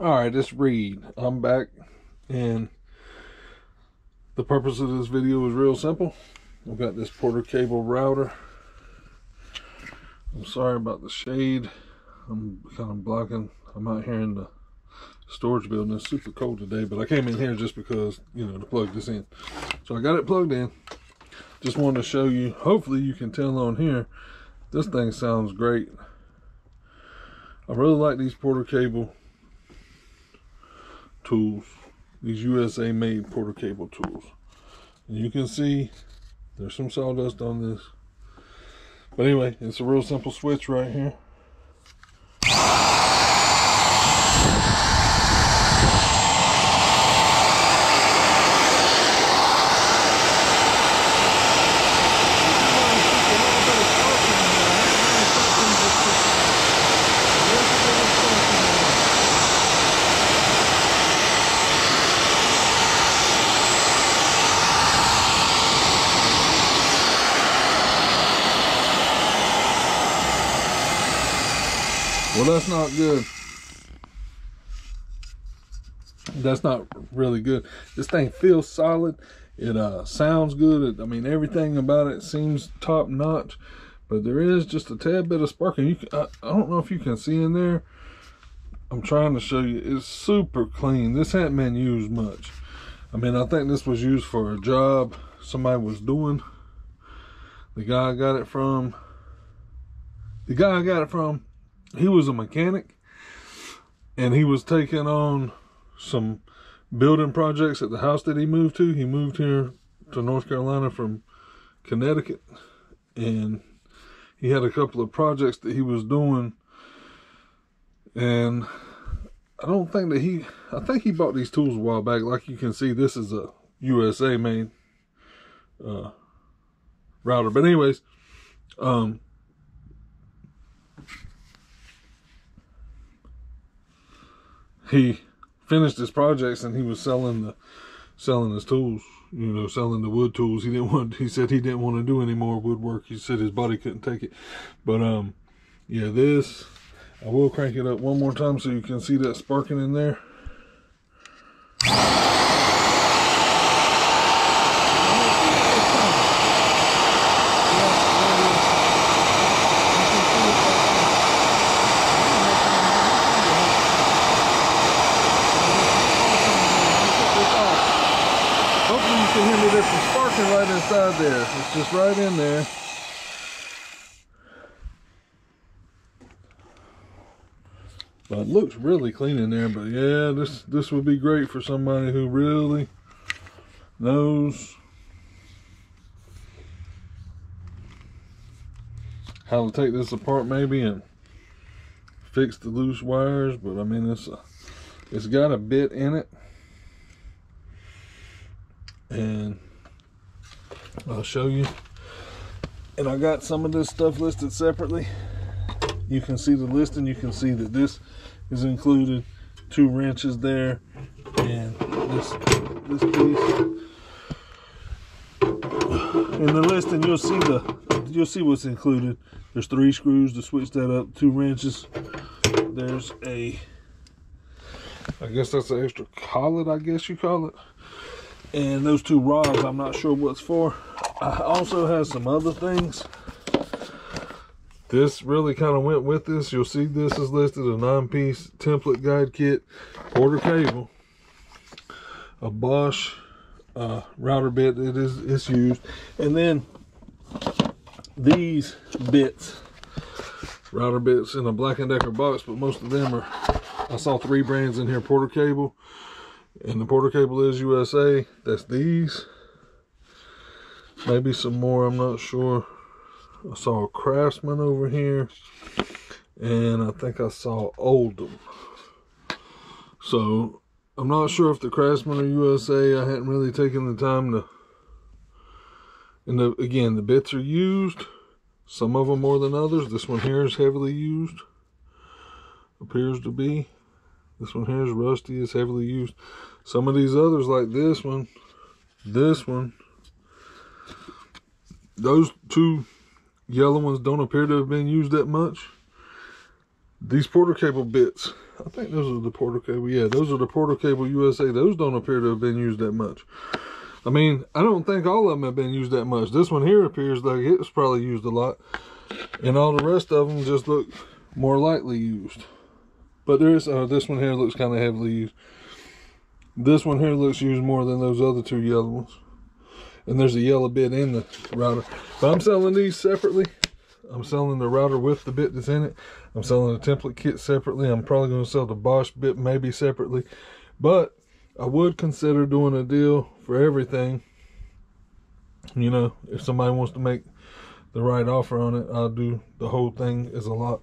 All right, it's Reed. I'm back, and the purpose of this video is real simple. I've got this Porter cable router. I'm sorry about the shade. I'm kind of blocking. I'm out here in the storage building. It's super cold today, but I came in here just because, you know, to plug this in. So I got it plugged in. Just wanted to show you. Hopefully you can tell on here. This thing sounds great. I really like these Porter cable tools, these USA made Porter cable tools. And you can see there's some sawdust on this. But anyway, it's a real simple switch right here. Well, that's not good. That's not really good. This thing feels solid. It uh, sounds good. I mean, everything about it seems top notch. But there is just a tad bit of sparking. You can, I, I don't know if you can see in there. I'm trying to show you. It's super clean. This hadn't been used much. I mean, I think this was used for a job somebody was doing. The guy I got it from, the guy I got it from, he was a mechanic and he was taking on some building projects at the house that he moved to. He moved here to North Carolina from Connecticut and he had a couple of projects that he was doing. And I don't think that he I think he bought these tools a while back. Like you can see this is a USA made uh, router. But anyways um he finished his projects and he was selling the selling his tools you know selling the wood tools. He didn't want he said he didn't want to do any more woodwork. He said his body couldn't take it. But um yeah this i will crank it up one more time so you can see that sparking in there Hopefully you can hear me. Right inside there. It's just right in there. But it looks really clean in there. But yeah, this this would be great for somebody who really knows how to take this apart maybe and fix the loose wires. But I mean, it's a, it's got a bit in it and I'll show you. And I got some of this stuff listed separately. You can see the listing. You can see that this is included. Two wrenches there, and this this piece. In the listing, you'll see the you'll see what's included. There's three screws to switch that up. Two wrenches. There's a. I guess that's an extra collet. I guess you call it and those two rods I'm not sure what's for. I also have some other things. This really kind of went with this. You'll see this is listed a nine-piece template guide kit Porter cable a Bosch uh, router bit that is it's used. And then these bits router bits in a Black & Decker box but most of them are I saw three brands in here Porter cable and the Porter cable is USA. That's these. Maybe some more, I'm not sure. I saw a Craftsman over here. And I think I saw Oldham. So, I'm not sure if the Craftsman are USA. I hadn't really taken the time to... And the, again, the bits are used. Some of them more than others. This one here is heavily used. Appears to be. This one here is rusty, it's heavily used. Some of these others, like this one, this one, those two yellow ones don't appear to have been used that much. These Porter cable bits, I think those are the porter Cable. Yeah, those are the porter Cable USA. Those don't appear to have been used that much. I mean, I don't think all of them have been used that much. This one here appears like it was probably used a lot. And all the rest of them just look more lightly used. But there's, uh, this one here looks kind of heavily used. This one here looks used more than those other two yellow ones. And there's a yellow bit in the router. But I'm selling these separately. I'm selling the router with the bit that's in it. I'm selling the template kit separately. I'm probably going to sell the Bosch bit maybe separately. But I would consider doing a deal for everything. You know, if somebody wants to make the right offer on it, I'll do the whole thing as a lot.